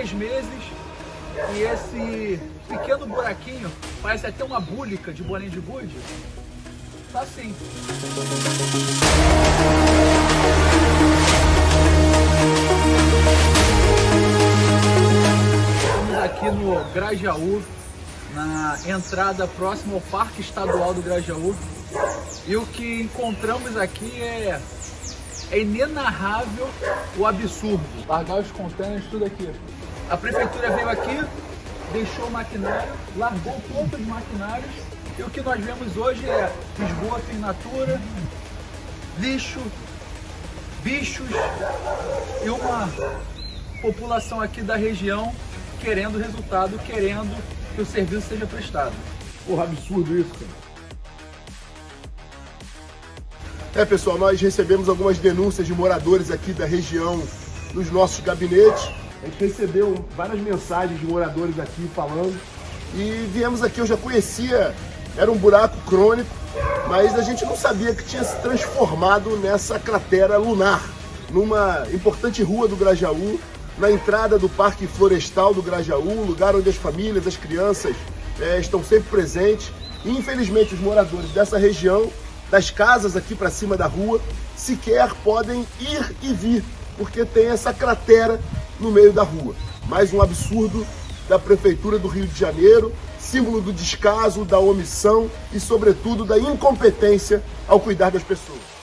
E esse pequeno buraquinho parece até uma búlica de bolinha de gude. Tá assim. Estamos aqui no Grajaú, na entrada próxima ao Parque Estadual do Grajaú. E o que encontramos aqui é, é inenarrável o absurdo. Largar os contêineres, tudo aqui. A prefeitura veio aqui, deixou o maquinário, largou pontos de maquinários e o que nós vemos hoje é esgoto in natura, lixo, bichos e uma população aqui da região querendo resultado, querendo que o serviço seja prestado. Porra, absurdo isso, cara. É, pessoal, nós recebemos algumas denúncias de moradores aqui da região nos nossos gabinetes. A gente recebeu várias mensagens de moradores aqui falando. E viemos aqui, eu já conhecia, era um buraco crônico, mas a gente não sabia que tinha se transformado nessa cratera lunar, numa importante rua do Grajaú, na entrada do Parque Florestal do Grajaú, lugar onde as famílias, as crianças é, estão sempre presentes. E, infelizmente, os moradores dessa região, das casas aqui para cima da rua, sequer podem ir e vir, porque tem essa cratera no meio da rua. Mais um absurdo da Prefeitura do Rio de Janeiro, símbolo do descaso, da omissão e, sobretudo, da incompetência ao cuidar das pessoas.